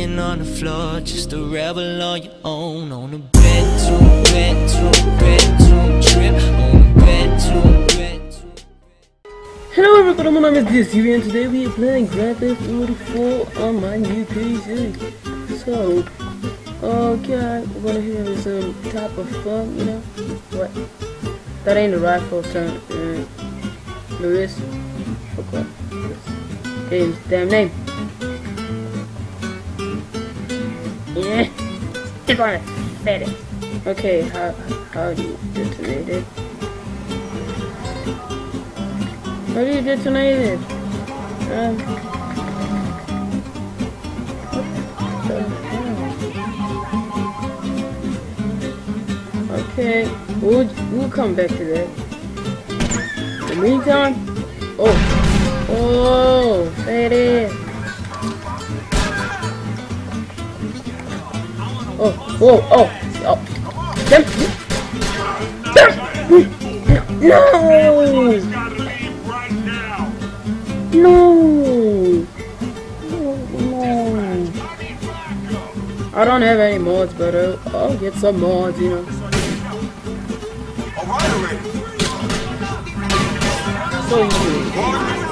sitting on the floor just to revel on your own. On a bedroom, bedroom, bedroom trip. On a bedroom, bedroom. Hello everybody, my name is Disney and today we are playing Grand Theft Auto 4 on my new PC. So, okay, we're gonna have some type of fun, you know? What? That ain't the rifle turn. Uh, Lewis? Fuck what? Game's damn name. Yeah. Stick on it. Set it. Okay, how, how do you detonate it? How do you detonate it? Um? Okay, we'll, we'll come back to that. In the meantime, oh, oh, say it is. Oh, whoa, oh, oh, them, no! No! No! I don't have any mods, but I'll, get some mods, you know. So easy.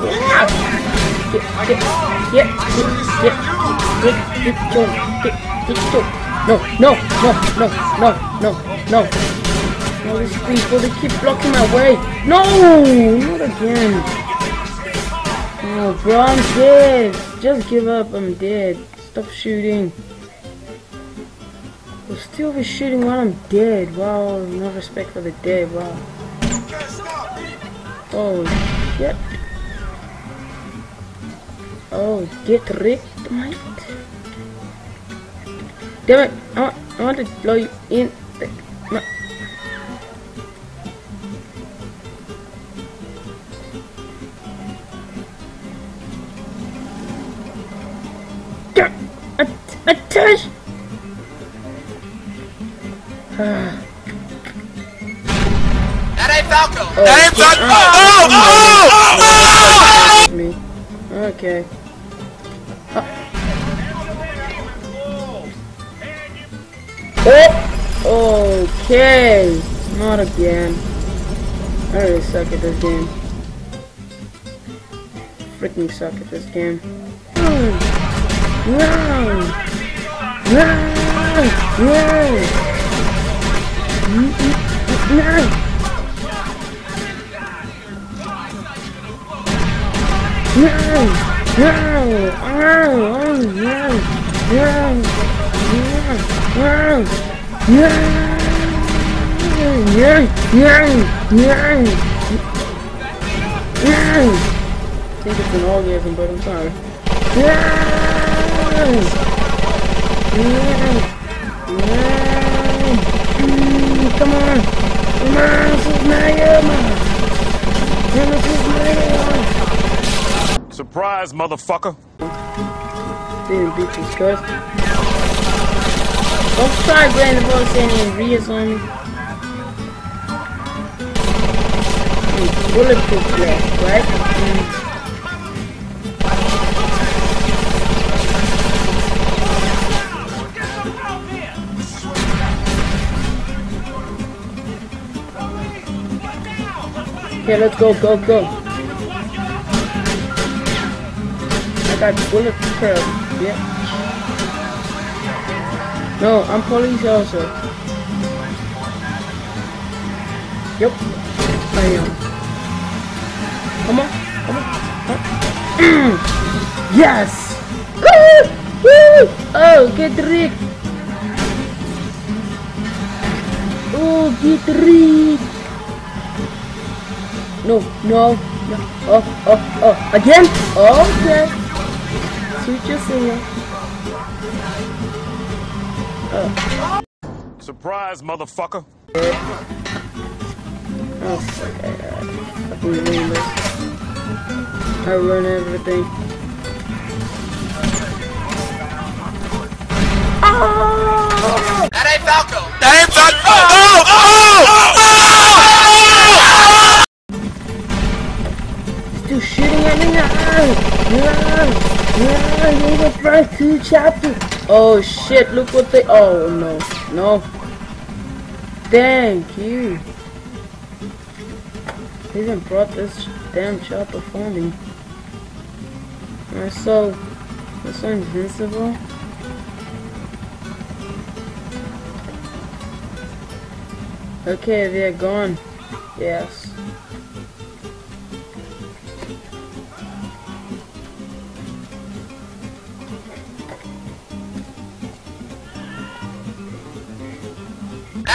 Yeah! Get, get, get, get, get, get, Joe, get, get, Joe. No, no, no, no, no, no, no. No, these people, they keep blocking my way. No! Not again. Oh, bro, I'm dead. Just give up. I'm dead. Stop shooting. We're still be shooting while I'm dead. Wow, no respect for the dead. Wow. Oh, shit. Oh, get ripped, mate. Damn it. I want, I want to blow you in the... No. A, tush! That ain't Falco. Oh, that ain't. Falco. Oh, oh, oh, oh! me. Okay. Oh. Okay. Not again. I really suck at this game. Freaking suck at this game. No! No! No! No! No! No! No! Oh, oh, no! No! I think it's an orgasm, but I'm sorry. Come on! Come on! This is my man! This is my man! Surprise, motherfucker. Didn't beat this curse. Don't try Grand Theft Auto San Andreas on me. Mm, Bulletproof glass, right? Mm. Okay, let's go, go, go. I got bulletproof yeah. No, I'm police also. Yep, I am. Come on, come on. Yes! Woo! Woo! Oh, get Rick! Oh, get Rick! No, no, no. Oh, oh, oh. Again? Okay. Switch your singer. Oh, Surprise, motherfucker. oh, fuck. I, I fucking ruined this. I ruined everything. Oh! That ain't Falco. That ain't Falco. Oh, oh, Still shooting at me now! No! No! You're the first two chapters! Oh shit, look what they- Oh no, no. Thank you. They even brought this damn chopper for me. They're so, they're so invincible. Okay, they're gone. Yes.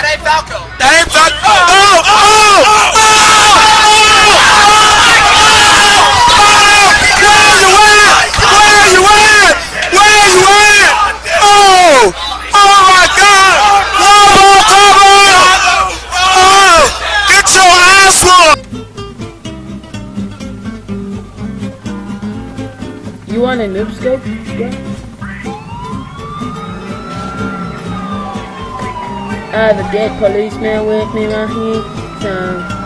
That ain't Falco. That ain't Falco. Oh, oh, oh, Where you at? Where you at? Oh, oh my God! Whoa, cover! Oh, get your ass whooped! You want a noob scope? Yeah. I have a dead policeman with me right here. So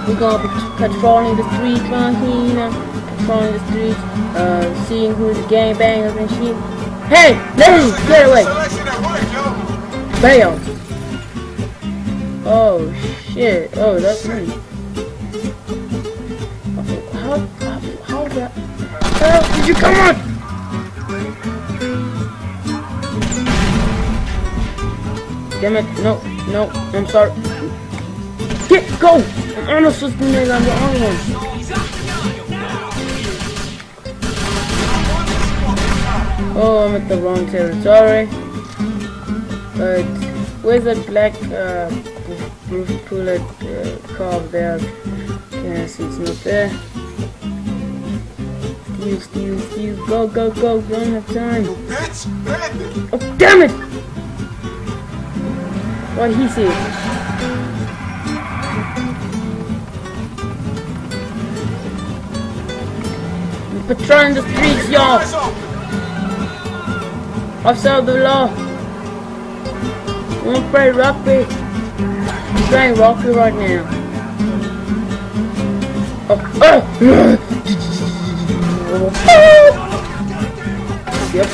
we're gonna be patrolling the streets right here, you know, patrolling the streets, uh, seeing who's the gangbangers and shit. Hey, ladies, get away! Bam! Oh shit! Oh, that's me. How how how did you come on? Damn it, no, no, I'm sorry. Get, go! I'm almost to be on the other one. Oh, I'm at the wrong territory. But, where's that black, uh, roof bullet, uh, car there? Can't see it's not there. Steal, steal, steal, go, go, go, don't have time. Oh, damn it! What he said. Patrolling the streets, y'all. Officer of the law. Wanna play rugby? I'm playing rugby right now. Oh, oh. yep.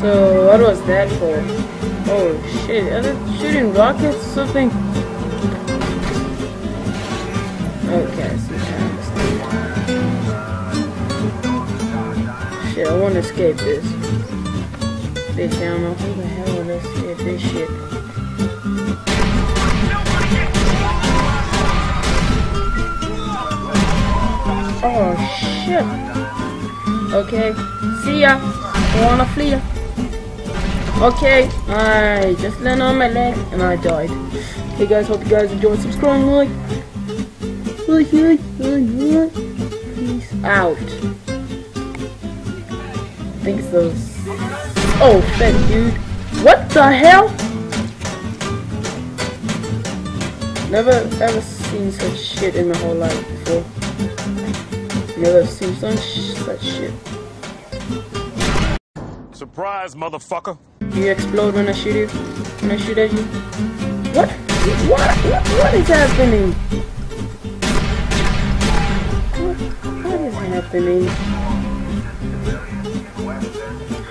So what was that for? Oh shit, are they shooting rockets or something? Okay, I see. Shit, I wanna escape this. Bitch, I don't know who the hell will escape this shit. Oh shit. Okay, see ya. I wanna flee? Okay, I just landed on my leg and I died. Hey guys, hope you guys enjoyed. Subscribe, like, like, like, like. Peace out. I think it's those. Oh, fat dude. What the hell? Never ever seen such shit in my whole life before. Never seen such such shit. Surprise, motherfucker. You explode when I shoot you? When I shoot at you? What? What? What, what is happening? What, what is happening?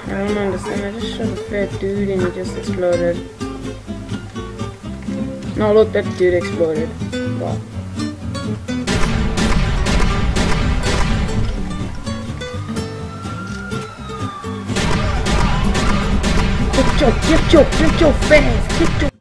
I don't understand. I just shot a fat dude and he just exploded. No, look, that dude exploded. Wow. Your, get your, get your fast, get your